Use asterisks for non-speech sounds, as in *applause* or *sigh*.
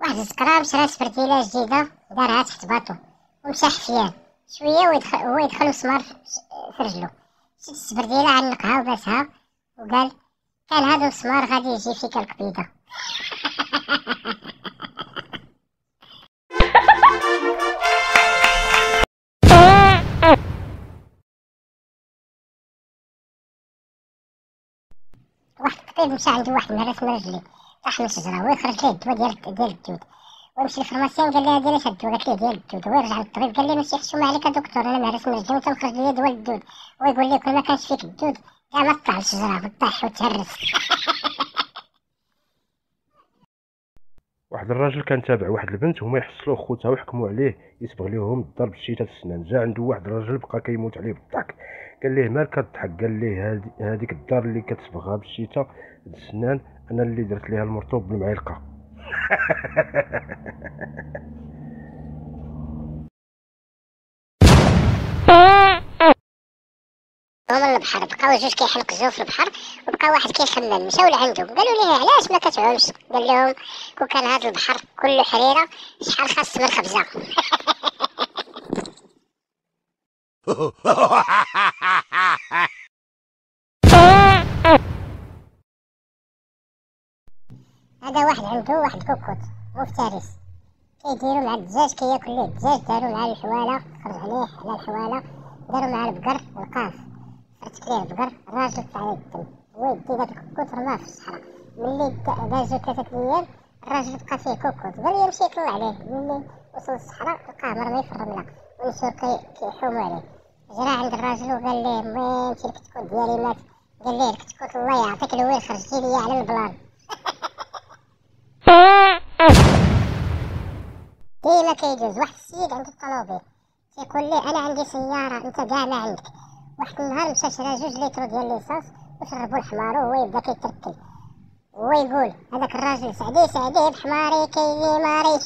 واحد السكرام شرا سبرتيلة جديدة دارها تحت باطو ومشى حفيان شوية ويدخل هو يدخل مسمار في رجلو. شد السبرتيله عنقها وباسها وقال كان هذا المسمار غادي يجي فيك القبيضه *laughs* واحد الطبيب مشى عنده واحد النهار من رجلي. طاح من الشجره ويخرج ليه الدواء ديال ديال الدود ومشي للفرماسيان قال لها ديري هاد الدواء؟ قالت ليه ديال الدود ويرجع للطبيب؟ قال لي ماشي حشومه عليك دكتور أنا مهرس من رجلي. وانت مخرج لي دواء الدود ويقول لي كل ما كانش فيك الدود كاع ما تطلع الشجره وطاح وتهرس. *laughs* واحد الراجل كان تابع واحد البنت هما يحصلوا خوتها ويحكموا عليه يصبغ لهم الضرب الشتاء في السنان. جا عنده واحد الراجل بقى كيموت عليه بالضحك. قال ليه مالك كضحك قال ليه هاديك الدار اللي كتصبغها بالشتاء السنان أنا اللي درت ليها المرطوب بالمعلقة. *laughs* هما البحر بقاو جوج كيحلقزو في البحر وبقى واحد كيخمم مشاو لعندهم قالوا ليه علاش ما كتعومش؟ قال لهم كون كان هذا البحر كله حريرة شحال خاص من خبزه *laughs* هذا واحد عنده واحد كوكوت مفترس كيديروا مع الدجاج كياكل ليه الدجاج داروا معاه الحوالة خرج عليه على الحوالة داروا معاه البقر والقاف الراجل طلع عليه الدم هو يدي داك الكوكوت رماه في الصحراء ملي دا- دازو ثلاثة أيام الراجل بقى فيه كوكوت قال يمشي يطلع عليه. ملي وصل للصحراء لقاه مرمي في الرمله والنسور كي- كيحوموا عليه. جرى عند الراجل وقال ليه وين مشي الكتكوت ديالي مات. قال ليه الكتكوت الله يعطيك الويل خرجتي ليا على ال plan *laughs* ديما كيدوز واحد السيد عنده الطوموبيل. تيقول ليه أنا عندي سيارة أنت كاع ما عندك. واحد النهار مشى شرا جوج لتر ديال l'essence وشربو الحمار وهو يبدا كيتركل وهو يقول هذاك الراجل سعدي سعدي بحماري كيلي ماري.